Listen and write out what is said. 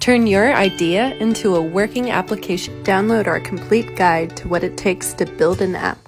Turn your idea into a working application. Download our complete guide to what it takes to build an app.